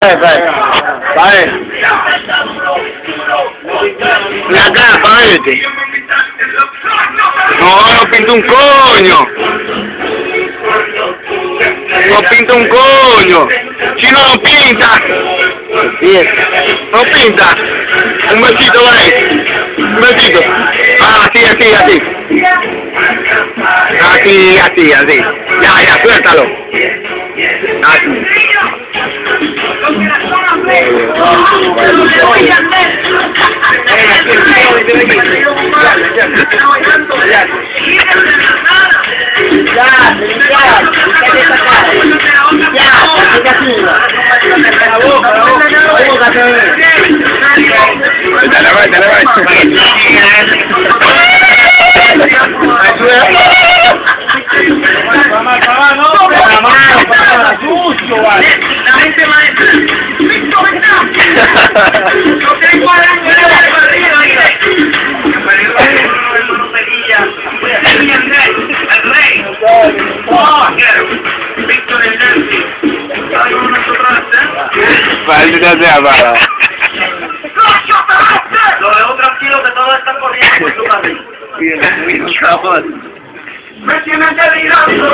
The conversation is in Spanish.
Vai. La capa, vete. No, no pinta un coño. No pinta un coño. Si no, no pinta. Bien. No pinta. Un besito, vale. Un besito. Ah, así, así, así. Así, así, así. Ya, ya, suéltalo. Así. Dale, vai, dale, vai. La gente. No tengo a la el rey. Oh, Víctor Hernández. Está con nosotros, ¿eh? Parece que sea para. Lo dejo tranquilo que todos están corriendo por su padre. Me tienen delirando.